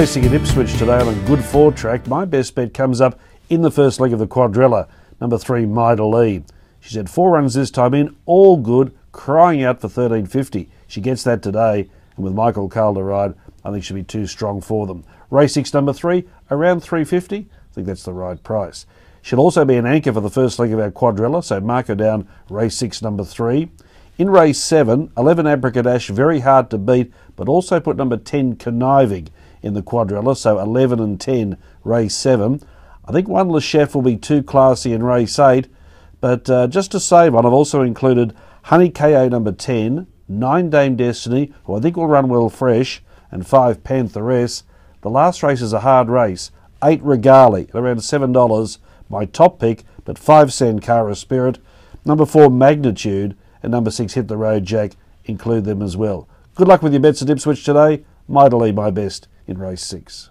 Racing at Ipswich today on a good four track. My best bet comes up in the first leg of the quadrella. Number three, Mida Lee. She's had four runs this time in, all good, crying out for 1350. She gets that today, and with Michael Calder ride, I think she'll be too strong for them. Race six, number three, around 350. I think that's the right price. She'll also be an anchor for the first leg of our quadrella, so mark her down race six, number three. In race 7, 11 Abracadash, very hard to beat, but also put number 10 Conniving in the quadrella, so 11 and 10 race 7. I think one Le Chef will be too classy in race 8, but uh, just to save on, I've also included Honey KO number 10, 9 Dame Destiny, who I think will run well fresh, and 5 Pantheress. The last race is a hard race. 8 Regali at around $7, my top pick, but 5 Sankara Spirit. Number 4 Magnitude and number six, Hit the Road Jack, include them as well. Good luck with your bets at Ipswich today. Mightily my best in race six.